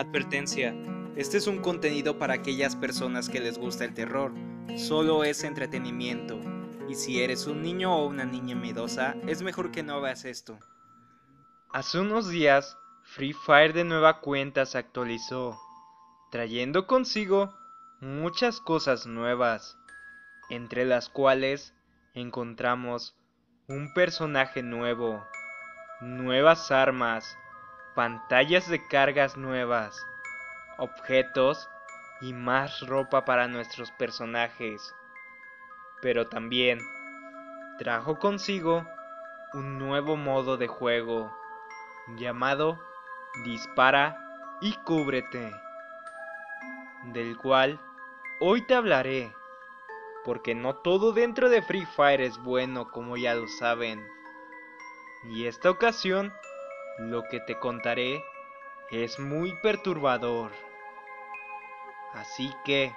Advertencia. Este es un contenido para aquellas personas que les gusta el terror. Solo es entretenimiento. Y si eres un niño o una niña miedosa, es mejor que no hagas esto. Hace unos días, Free Fire de nueva cuenta se actualizó, trayendo consigo muchas cosas nuevas, entre las cuales encontramos un personaje nuevo, nuevas armas, pantallas de cargas nuevas, objetos y más ropa para nuestros personajes. Pero también trajo consigo un nuevo modo de juego llamado Dispara y Cúbrete, del cual hoy te hablaré, porque no todo dentro de Free Fire es bueno como ya lo saben. Y esta ocasión lo que te contaré es muy perturbador. Así que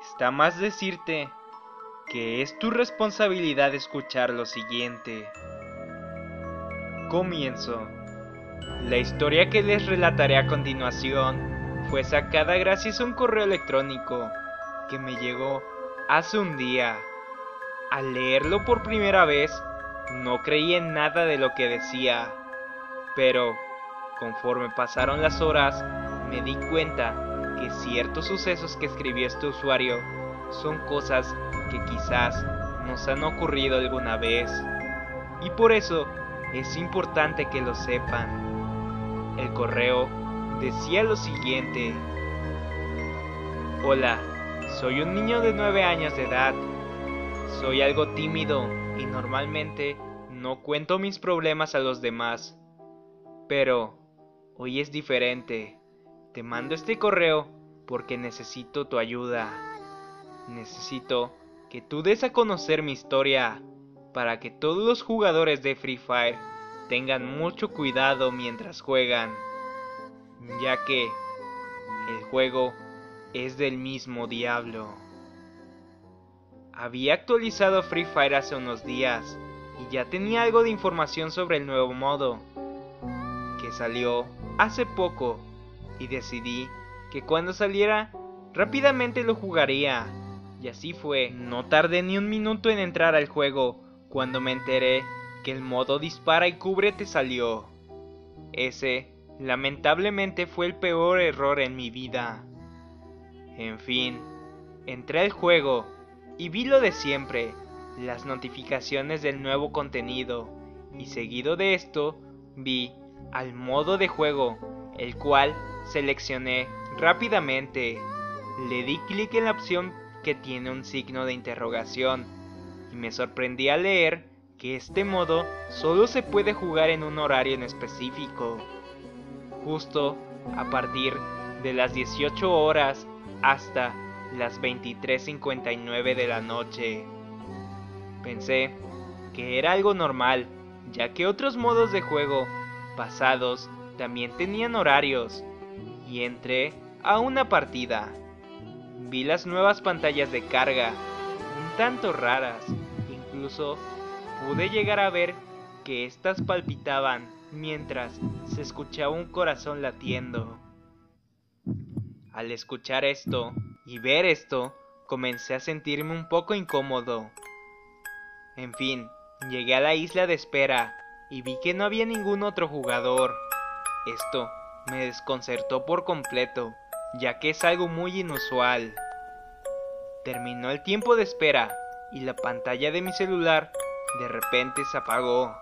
está más decirte que es tu responsabilidad escuchar lo siguiente. Comienzo. La historia que les relataré a continuación fue sacada gracias a un correo electrónico que me llegó hace un día. Al leerlo por primera vez, no creí en nada de lo que decía. Pero, conforme pasaron las horas, me di cuenta que ciertos sucesos que escribió este usuario son cosas que quizás nos han ocurrido alguna vez. Y por eso es importante que lo sepan. El correo decía lo siguiente. Hola, soy un niño de 9 años de edad. Soy algo tímido y normalmente no cuento mis problemas a los demás. Pero hoy es diferente. Te mando este correo porque necesito tu ayuda. Necesito que tú des a conocer mi historia para que todos los jugadores de Free Fire tengan mucho cuidado mientras juegan, ya que el juego es del mismo diablo. Había actualizado Free Fire hace unos días y ya tenía algo de información sobre el nuevo modo salió hace poco y decidí que cuando saliera rápidamente lo jugaría. Y así fue, no tardé ni un minuto en entrar al juego cuando me enteré que el modo dispara y cúbrete salió. Ese, lamentablemente, fue el peor error en mi vida. En fin, entré al juego y vi lo de siempre, las notificaciones del nuevo contenido, y seguido de esto, vi al modo de juego, el cual seleccioné rápidamente. Le di clic en la opción que tiene un signo de interrogación y me sorprendí al leer que este modo solo se puede jugar en un horario en específico, justo a partir de las 18 horas hasta las 23.59 de la noche. Pensé que era algo normal, ya que otros modos de juego pasados también tenían horarios y entré a una partida. Vi las nuevas pantallas de carga, un tanto raras, incluso pude llegar a ver que éstas palpitaban mientras se escuchaba un corazón latiendo. Al escuchar esto y ver esto, comencé a sentirme un poco incómodo. En fin, llegué a la isla de espera y vi que no había ningún otro jugador. Esto me desconcertó por completo, ya que es algo muy inusual. Terminó el tiempo de espera y la pantalla de mi celular de repente se apagó.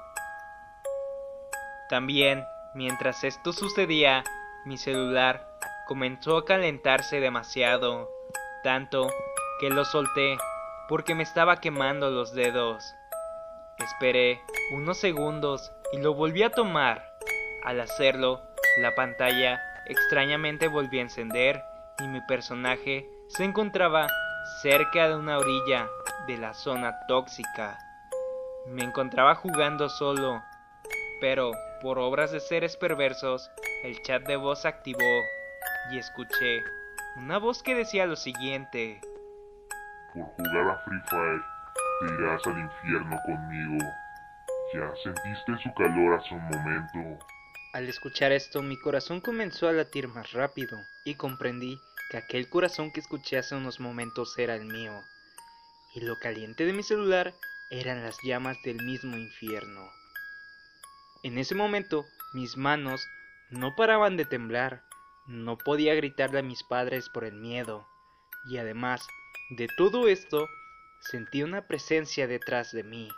También, mientras esto sucedía, mi celular comenzó a calentarse demasiado, tanto que lo solté porque me estaba quemando los dedos. Esperé unos segundos y lo volví a tomar. Al hacerlo, la pantalla extrañamente volvió a encender y mi personaje se encontraba cerca de una orilla de la zona tóxica. Me encontraba jugando solo, pero por obras de seres perversos, el chat de voz activó y escuché una voz que decía lo siguiente. Por jugar a Free Fire, irás al infierno conmigo. Ya sentiste su calor hace un momento. Al escuchar esto, mi corazón comenzó a latir más rápido y comprendí que aquel corazón que escuché hace unos momentos era el mío. Y lo caliente de mi celular eran las llamas del mismo infierno. En ese momento, mis manos no paraban de temblar. No podía gritarle a mis padres por el miedo. Y además de todo esto, sentí una presencia detrás de mí.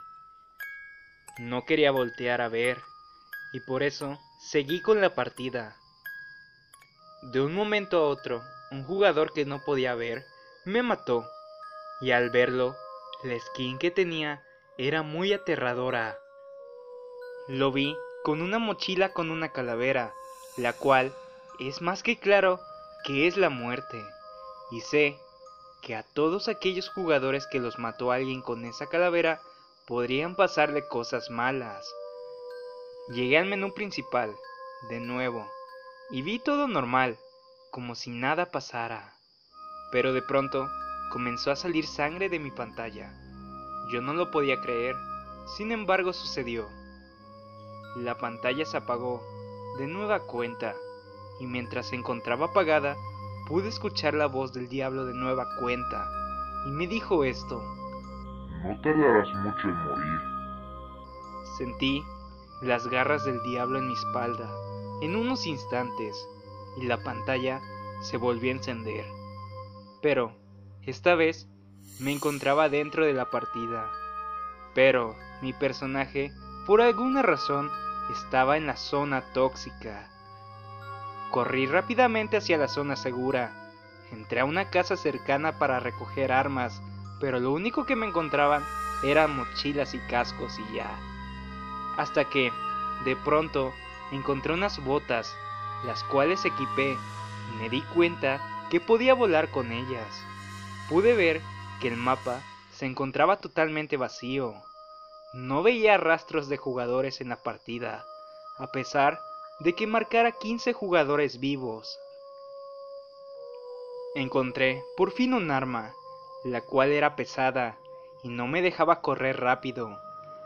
No quería voltear a ver, y por eso seguí con la partida. De un momento a otro, un jugador que no podía ver me mató, y al verlo, la skin que tenía era muy aterradora. Lo vi con una mochila con una calavera, la cual es más que claro que es la muerte, y sé que a todos aquellos jugadores que los mató alguien con esa calavera podrían pasarle cosas malas. Llegué al menú principal, de nuevo, y vi todo normal, como si nada pasara. Pero de pronto comenzó a salir sangre de mi pantalla. Yo no lo podía creer, sin embargo sucedió. La pantalla se apagó, de nueva cuenta, y mientras se encontraba apagada, pude escuchar la voz del diablo de nueva cuenta, y me dijo esto. No tardarás mucho en morir. Sentí las garras del diablo en mi espalda en unos instantes y la pantalla se volvió a encender. Pero, esta vez, me encontraba dentro de la partida. Pero, mi personaje, por alguna razón, estaba en la zona tóxica. Corrí rápidamente hacia la zona segura. Entré a una casa cercana para recoger armas pero lo único que me encontraban eran mochilas y cascos y ya. Hasta que, de pronto, encontré unas botas, las cuales equipé y me di cuenta que podía volar con ellas. Pude ver que el mapa se encontraba totalmente vacío. No veía rastros de jugadores en la partida, a pesar de que marcara 15 jugadores vivos. Encontré por fin un arma la cual era pesada y no me dejaba correr rápido,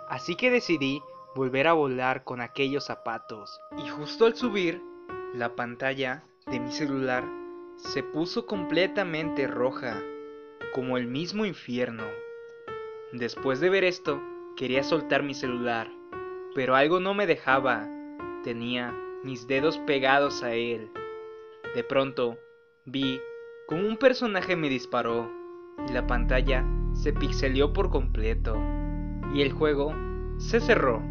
así que decidí volver a volar con aquellos zapatos. Y justo al subir, la pantalla de mi celular se puso completamente roja, como el mismo infierno. Después de ver esto, quería soltar mi celular, pero algo no me dejaba. Tenía mis dedos pegados a él. De pronto, vi como un personaje me disparó y la pantalla se pixelió por completo y el juego se cerró.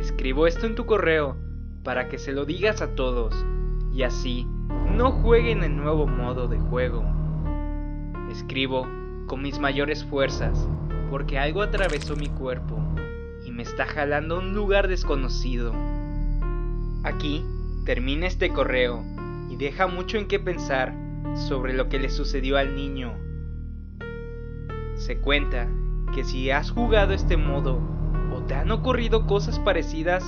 Escribo esto en tu correo para que se lo digas a todos y así no jueguen el nuevo modo de juego. Escribo con mis mayores fuerzas porque algo atravesó mi cuerpo y me está jalando a un lugar desconocido. Aquí termina este correo y deja mucho en qué pensar sobre lo que le sucedió al niño se cuenta que si has jugado este modo o te han ocurrido cosas parecidas,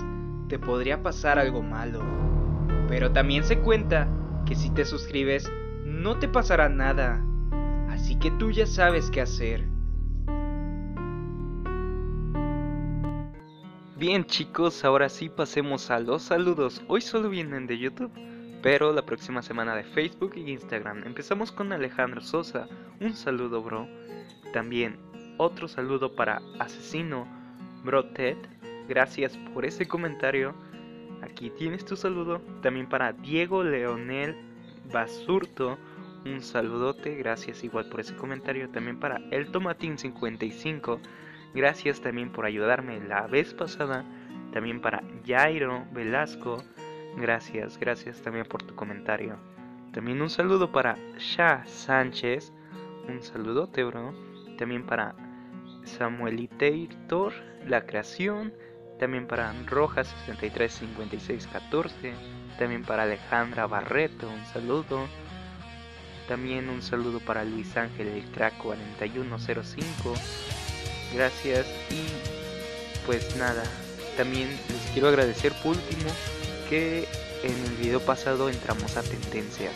te podría pasar algo malo. Pero también se cuenta que si te suscribes, no te pasará nada. Así que tú ya sabes qué hacer. Bien chicos, ahora sí pasemos a los saludos. Hoy solo vienen de YouTube, pero la próxima semana de Facebook y Instagram. Empezamos con Alejandro Sosa. Un saludo bro. También otro saludo para Asesino Bro Ted. Gracias por ese comentario. Aquí tienes tu saludo. También para Diego Leonel Basurto. Un saludote. Gracias igual por ese comentario. También para El Tomatín 55. Gracias también por ayudarme la vez pasada. También para Jairo Velasco. Gracias, gracias también por tu comentario. También un saludo para Sha Sánchez. Un saludote, bro también para Samuelitator, La Creación, también para Rojas 635614, también para Alejandra Barreto, un saludo, también un saludo para Luis Ángel el Crack 4105, gracias y pues nada, también les quiero agradecer por último que en el video pasado entramos a tendencia.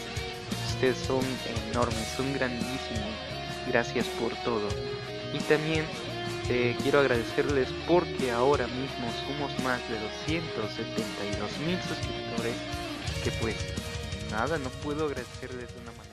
Ustedes son enormes, son grandísimos gracias por todo. Y también eh, quiero agradecerles porque ahora mismo somos más de 272 mil suscriptores que pues nada, no puedo agradecerles de una manera